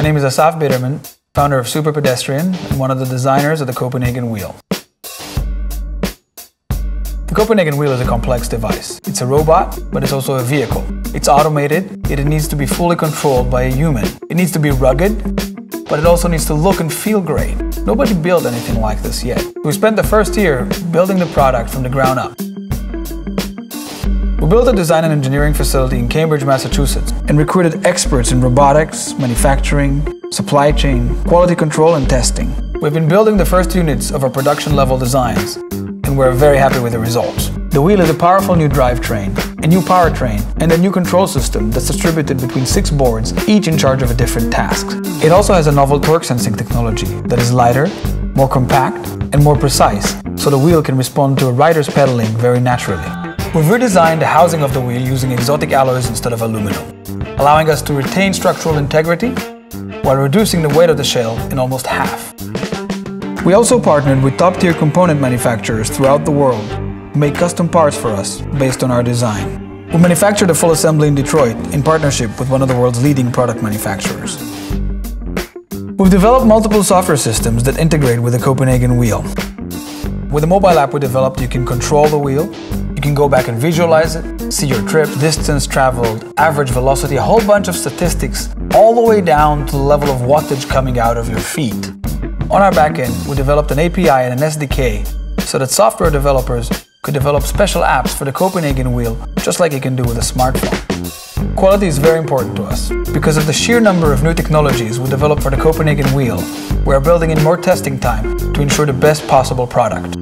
My name is Assaf Biderman, founder of Superpedestrian and one of the designers of the Copenhagen Wheel. The Copenhagen Wheel is a complex device. It's a robot, but it's also a vehicle. It's automated, yet it needs to be fully controlled by a human. It needs to be rugged, but it also needs to look and feel great. Nobody built anything like this yet. We spent the first year building the product from the ground up. We built a design and engineering facility in Cambridge, Massachusetts, and recruited experts in robotics, manufacturing, supply chain, quality control, and testing. We've been building the first units of our production level designs, and we're very happy with the results. The wheel is a powerful new drivetrain, a new powertrain, and a new control system that's distributed between six boards, each in charge of a different task. It also has a novel torque sensing technology that is lighter, more compact, and more precise, so the wheel can respond to a rider's pedaling very naturally. We've redesigned the housing of the wheel using exotic alloys instead of aluminum, allowing us to retain structural integrity while reducing the weight of the shell in almost half. We also partnered with top-tier component manufacturers throughout the world who make custom parts for us based on our design. We manufactured a full assembly in Detroit in partnership with one of the world's leading product manufacturers. We've developed multiple software systems that integrate with the Copenhagen wheel. With the mobile app we developed, you can control the wheel, you can go back and visualize it, see your trip, distance traveled, average velocity, a whole bunch of statistics, all the way down to the level of wattage coming out of your feet. On our backend, we developed an API and an SDK so that software developers could develop special apps for the Copenhagen wheel, just like you can do with a smartphone. Quality is very important to us. Because of the sheer number of new technologies we develop for the Copenhagen wheel, we are building in more testing time to ensure the best possible product.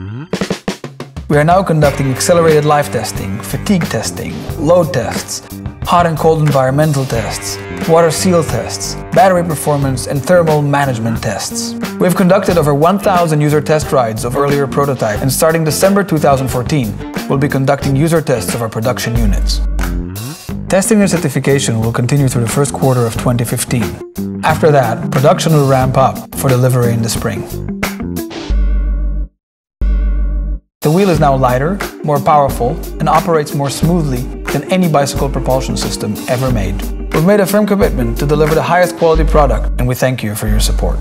We are now conducting accelerated life testing, fatigue testing, load tests, hot and cold environmental tests, water seal tests, battery performance and thermal management tests. We have conducted over 1,000 user test rides of earlier prototype and starting December 2014, we'll be conducting user tests of our production units. Testing and certification will continue through the first quarter of 2015. After that, production will ramp up for delivery in the spring. The wheel is now lighter, more powerful, and operates more smoothly than any bicycle propulsion system ever made. We've made a firm commitment to deliver the highest quality product, and we thank you for your support.